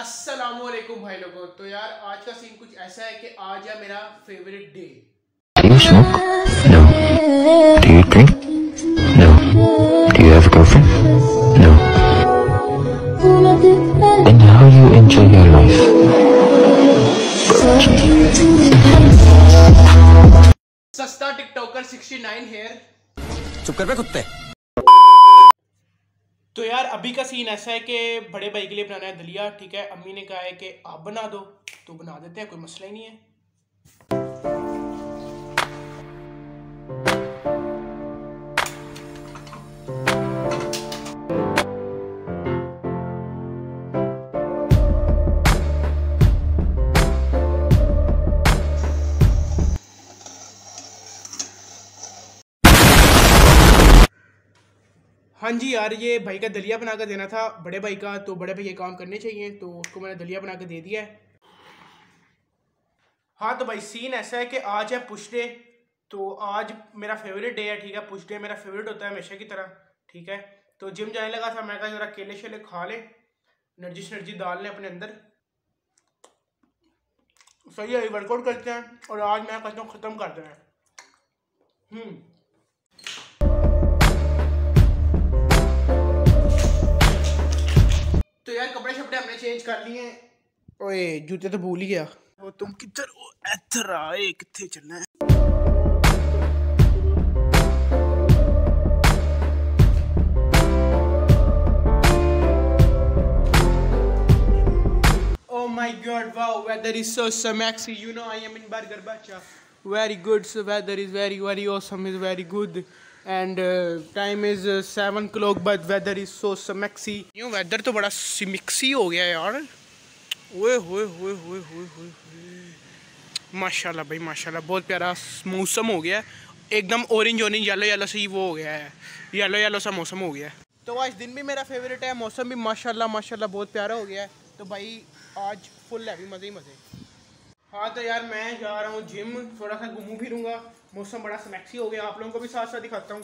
अस्सलाम वालेकुम भाई लोगों। तो यार आज का सीन कुछ ऐसा है कि आज है मेरा favourite day do how you enjoy सस्ता टिकटॉकर 69 हेयर। चुप कर पे कुत्ते। तो यार, अभी का सीन ऐसा है कि बड़े भाई के लिए बनाना है दलिया, ठीक है? अम्मी ने कहा है कि आप बना दो तो बना देते हैं, कोई मसला ही नहीं है। हाँ जी यार, ये भाई का दलिया बना कर देना था, बड़े भाई का तो बड़े भाई ये काम करने चाहिए तो उसको मैंने दलिया बना कर दे दिया है। हाँ तो भाई सीन ऐसा है कि आज है पुश डे तो आज मेरा फेवरेट डे है, ठीक है? पुश डे मेरा फेवरेट होता है हमेशा की तरह, ठीक है? तो जिम जाने लगा था, मैं कहा, जरा केले शेले खा ले एनर्जी शनर्जी डाल लें अपने अंदर। सही है वर्कआउट करते हैं, और आज मैं कहता हूँ ख़त्म करते हैं। तो यार कपड़े शपड़े हमने चेंज कर लिए ओए जूते तो भूल ही गया वो तुम किधर ओ इधर आए किथे चलना है Oh my god, wow, weather is so sexy. You know, I am in Bargar Bacha. Very good, so weather is very, very awesome, is very good. And uh, time is uh, 7 o'clock, is so is so sexy. यूँ weather तो बड़ा सिमिक्सी हो गया यार। ओए होए होए होए होए होए माशाल्लाह भाई माशाल्लाह। बहुत प्यारा मौसम हो गया है। एकदम ऑरेंज ऑरेंज येलो येलो सी वो हो गया है। येलो येलो सा मौसम हो गया है। तो आज दिन भी मेरा फेवरेट है। मौसम भी माशाल्लाह माशाल्लाह बहुत प्यारा हो गया है। तो भाई आज फुल है भी मज़े ही मज़े। हाँ तो यार मैं जा रहा हूँ जिम थोड़ा सा घूमूँ फिरूँगा मौसम बड़ा स्नैक्सी हो गया। आप लोगों को भी साथ साथ दिखाता हूँ।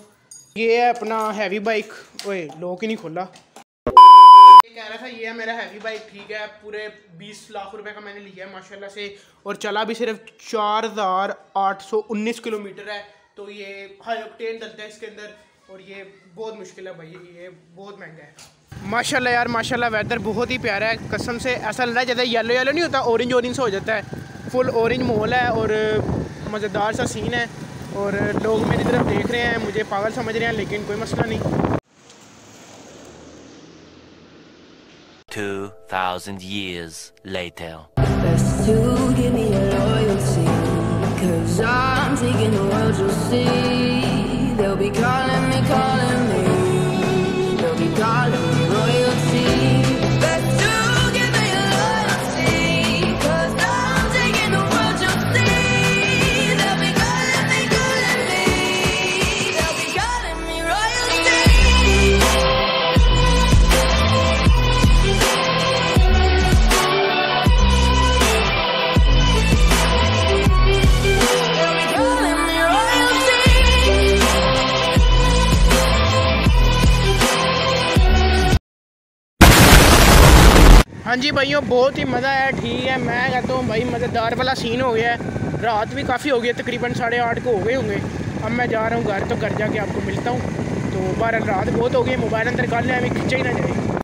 ये है अपना हैवी बाइक ओए लोक ही नहीं खोला। ये कह रहा था ये है मेरा हैवी बाइक ठीक है? पूरे 20 लाख रुपए का मैंने लिया है माशाल्लाह से। और चला भी सिर्फ़ चार हज़ार आठ सौ उन्नीस किलोमीटर है। तो ये हाई ऑक्टेन चलता है इसके अंदर। और ये बहुत मुश्किल है भाई ये बहुत महँगा है। माशाल्लाह यार माशाल्लाह वेदर बहुत ही प्यारा है। कसम से ऐसा लग रहा है जैसे येलो येलो नहीं होता ऑरेंज ऑरेंज हो जाता है। फुल ऑरेंज मोल है और मज़ेदार सा सीन है और लोग मेरी तरफ़ देख रहे हैं मुझे पागल समझ रहे हैं लेकिन कोई मसला नहीं 2,000 years later. Best to give me your loyalty. Cause I'm taking the world, you'll see. हाँ जी भाइयों बहुत ही मज़ा आया ठीक है मैं कहता हूँ भाई मज़ेदार वाला सीन हो गया है रात भी काफ़ी हो गई है तकरीबन साढ़े आठ को हो गए होंगे अब मैं जा रहा हूँ घर तो घर जाके आपको मिलता हूँ तो बारह रात बहुत हो गई मोबाइल अंदर कर लिया अभी खींचा ही ना जाए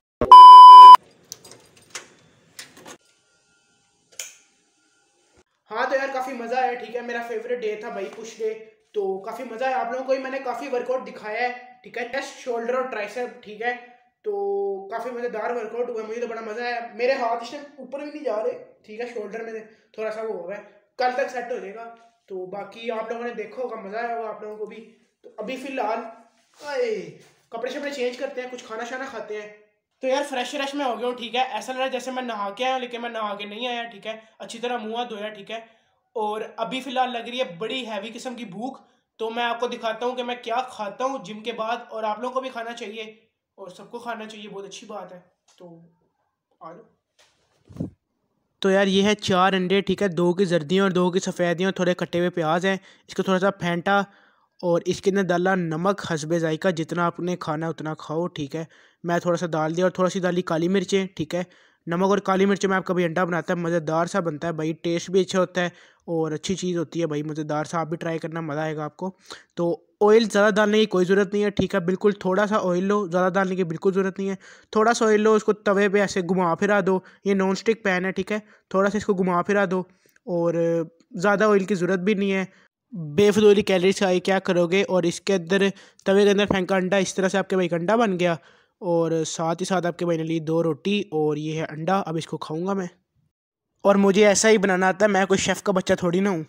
हाँ तो यार काफ़ी मज़ा आया ठीक है मेरा फेवरेट डे था भाई पुश डे तो काफ़ी मज़ा आया आप लोगों को ही मैंने काफ़ी वर्कआउट दिखाया है ठीक है टेस्ट शोल्डर और ट्राइसेप ठीक है तो काफ़ी मज़ेदार वर्कआउट हुआ मुझे तो बड़ा मज़ा आया। मेरे हाथ इस ऊपर भी नहीं जा रहे। ठीक है शोल्डर में थोड़ा सा वो हुआ है कल तक सेट हो जाएगा। तो बाकी आप लोगों ने देखा होगा, मज़ा आया होगा आप लोगों को भी। तो अभी फ़िलहाल आए कपड़े शपड़े चेंज करते हैं, कुछ खाना शाना खाते हैं। तो यार फ्रेश फ्रेश में हो गया हूँ, ठीक है। ऐसा लग रहा है जैसे मैं नहा के आया हूँ, लेकिन मैं नहा के नहीं आया, ठीक है। अच्छी तरह मुँह हाथ धोया, ठीक है। और अभी फ़िलहाल लग रही है बड़ी हैवी किस्म की भूख। तो मैं आपको दिखाता हूँ कि मैं क्या खाता हूँ जिम के बाद, और आप लोगों को भी खाना चाहिए। और सबको खाना चाहिए, बहुत अच्छी बात है। तो आ जाओ। तो यार ये है चार अंडे, ठीक है? दो की जर्दियाँ और दो की सफ़ेदियाँ और थोड़े कटे हुए प्याज हैं। इसको थोड़ा सा फेंटा और इसके अंदर डाला नमक, हसबे जायका, जितना आपने खाना है उतना खाओ, ठीक है? मैं थोड़ा सा डाल दिया और थोड़ा सी डाली काली मिर्चें, ठीक है? नमक और काली मिर्च में आपका भाई अंडा बनाता है, मज़ेदार सा बनता है। भाई, टेस्ट भी अच्छा होता है और अच्छी चीज़ होती है भाई, मज़ेदार सा। आप भी ट्राई करना, मज़ा आएगा आपको। तो ऑयल ज़्यादा डालने की कोई ज़रूरत नहीं है, ठीक है? बिल्कुल थोड़ा सा ऑयल लो, ज़्यादा डालने की बिल्कुल ज़रूरत नहीं है। थोड़ा सा ऑयल लो, उसको तवे पे ऐसे घुमा फिरा दो। ये नॉन स्टिक पैन है, ठीक है? थोड़ा सा इसको घुमा फिरा दो और ज़्यादा ऑयल की ज़रूरत भी नहीं है। बेफजूली कैलरीज का क्या करोगे? और इसके अंदर, तवे के अंदर फेंका अंडा, इस तरह से आपके भाई अंडा बन गया। और साथ ही साथ आपके भाई ने ली दो रोटी और ये है अंडा। अब इसको खाऊँगा मैं। और मुझे ऐसा ही बनाना आता है, मैं कोई शेफ़ का बच्चा थोड़ी ना हूँ।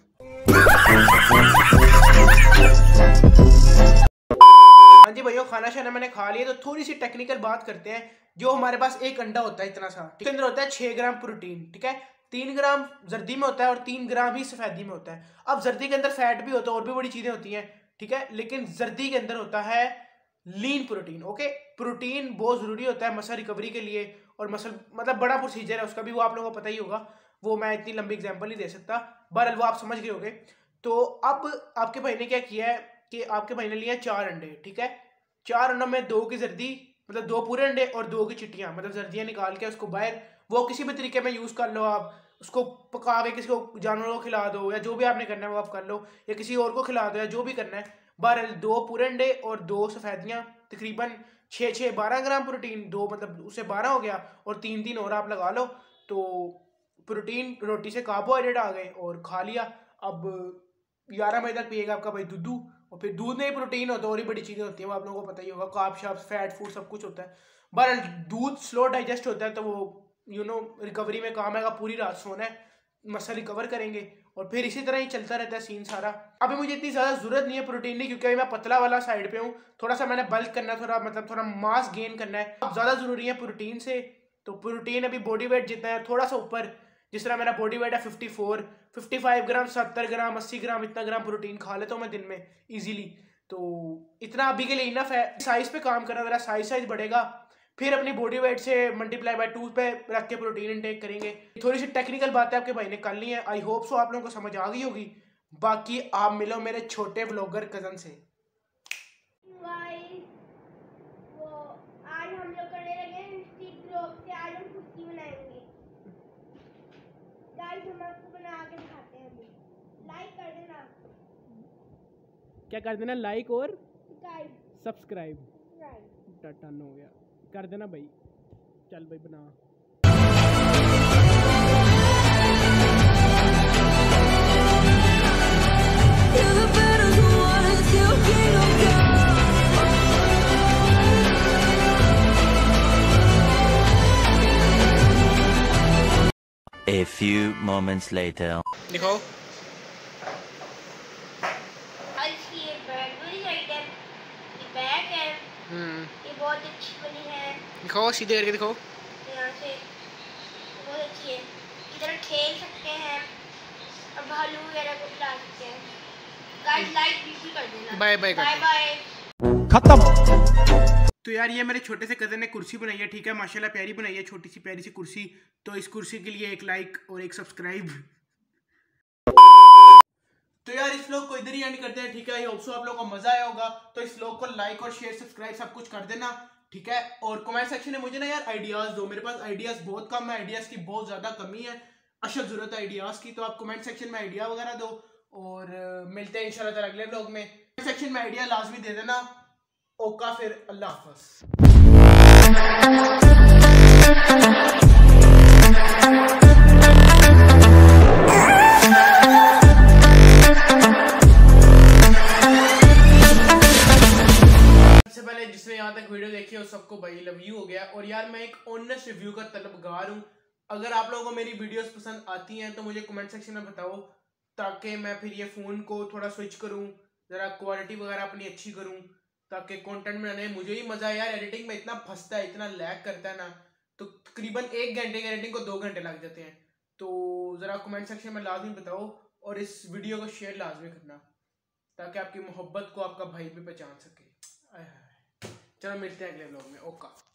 हाँ जी भैया खाना शाना मैंने खा लिया तो थोड़ी सी टेक्निकल बात करते हैं। जो हमारे पास एक अंडा होता है इतना सा इसके अंदर होता है छः ग्राम प्रोटीन, ठीक है? तीन ग्राम जर्दी में होता है और तीन ग्राम ही सफ़ेदी में होता है। अब जर्दी के अंदर फैट भी होता है और भी बड़ी चीज़ें होती हैं, ठीक है? लेकिन जर्दी के अंदर होता है लीन प्रोटीन ओके प्रोटीन बहुत ज़रूरी होता है मसल रिकवरी के लिए और मसल मतलब बड़ा प्रोसीजर है, उसका भी वो आप लोगों को पता ही होगा। वो मैं इतनी लंबी एग्ज़ाम्पल नहीं दे सकता बहरल वो आप समझ गए होगे। तो अब आपके भाई ने क्या किया है कि आपके भाई ने लिया चार अंडे, ठीक है? चार अंडों में दो की जर्दी मतलब दो पूरे अंडे और दो की चिट्टियाँ मतलब जर्दियाँ निकाल के उसको बाहर, वो किसी भी तरीके में यूज़ कर लो आप, उसको पका के किसी को जानवरों को खिला दो या जो भी आपने करना है वो आप कर लो, या किसी और को खिला दो या जो भी करना है। बहरहाल दो पूरे अंडे और दो सफ़ेदियाँ, तकरीबन छः छः, बारह ग्राम प्रोटीन, दो मतलब उससे बारह हो गया और तीन तीन और आप लगा लो तो प्रोटीन, रोटी से कार्बोहाइड्रेट आ गए और खा लिया। अब ग्यारह बजे तक पिएगा आपका भाई दूधू और फिर दूध में ही प्रोटीन होता है, और ही बड़ी चीज़ें होती हैं, वो आप लोगों को पता ही होगा। काप शाप फैट फ़ूड सब कुछ होता है। बहरहाल दूध स्लो डाइजेस्ट होता है तो वो यू नो रिकवरी में काम आएगा, पूरी रात सोना है मसल रिकवर करेंगे। और फिर इसी तरह ही चलता रहता है सीन सारा। अभी मुझे इतनी ज़्यादा ज़रूरत नहीं है प्रोटीन की, क्योंकि अभी मैं पतला वाला साइड पे हूँ। थोड़ा सा मैंने बल्क करना है, थोड़ा मतलब थोड़ा मास गेन करना है। अब ज़्यादा ज़रूरी है प्रोटीन से। तो प्रोटीन अभी बॉडी वेट जितना है थोड़ा सा ऊपर। जिस तरह मेरा बॉडी वेट है fifty four fifty five gram सत्तर ग्राम अस्सी ग्राम इतना ग्राम प्रोटीन खा लेता हूँ मैं दिन में ईजिली तो इतना अभी के लिए इनफ है। साइज़ पे काम करना ज़रा साइज़ साइज़ बढ़ेगा। फिर अपनी बॉडी वेट से मल्टीप्लाई बाय टू पे रख के प्रोटीन इनटेक करेंगे। थोड़ी सी टेक्निकल बातें आपके भाई ने कर ली हैं। आई होप सो आप लोगों को समझ आ गई होगी। बाकी आप मिलो मेरे छोटे ब्लॉगर कज़न से। गाइस वो आज हम लोग करने लगे हैं स्टिक ब्लॉक से। आज हम कुर्सी बनाएँगे। गाइस हम आपको बना के दिखाते हैं अभी। लाइक कर देना क्या कर देना? लाइक और सब्सक्राइब राइट टन हो गया। कर देना भाई चल भाई बना A few moments later. दिखाओ दिखाओ सीधे करके दिखाओ। यहाँ से ये बहुत इधर खेल सकते हैं। और भालू वगैरह को खिला सकते हैं। गाइस लाइक बिल्कुल कर देना। बाय बाय बाय बाय खत्म। तो यार ये मेरे छोटे से कज़न ने कुर्सी बनाई है ठीक है? माशाल्लाह प्यारी बनाई है छोटी सी प्यारी सी कुर्सी। तो इस कुर्सी के लिए एक लाइक और एक सब्सक्राइब तो यार इस लोग को इधर ही एंड करते हैं ठीक है? आई होप सो आप लोगों को मज़ा आया होगा। तो इस लोग को लाइक और शेयर सब्सक्राइब सब कुछ कर देना। ठीक है? और कमेंट सेक्शन में मुझे ना यार आइडियाज़ दो। मेरे पास आइडियाज़ बहुत कम है आइडियाज़ की बहुत ज़्यादा कमी है। अशद ज़रूरत है आइडियाज़ की तो आप कमेंट सेक्शन में आइडिया वगैरह दो। और मिलते हैं इंशाल्लाह अगले ब्लॉग में। कमेंट सेक्शन में आइडिया लाजमी दे देना। ओका फिर, अल्लाह हाफिज। तक वीडियो देखी उस सबको भाई लव यू हो गया। और यार, मैं एक ऑनेस्ट रिव्यू का तलबगार हूँ। अगर आप लोगों को मेरी वीडियोस पसंद आती हैं तो मुझे कमेंट सेक्शन में बताओ, ताकि मैं फिर ये फ़ोन को थोड़ा स्विच करूँ, ज़रा क्वालिटी वगैरह अपनी अच्छी करूँ, ताकि बनाने में मुझे ही मज़ा यार एडिटिंग में इतना फंसता है, इतना लैग करता है ना तो तकरीबन एक घंटे की एडिटिंग को दो घंटे लग जाते हैं। तो ज़रा कमेंट सेक्शन में लाजमी बताओ, और इस वीडियो को शेयर लाजमी करना, ताकि आपकी मोहब्बत को आपका भाई भी पहचान सके। आय। चलो मिलते हैं अगले ब्लॉग में। ओका।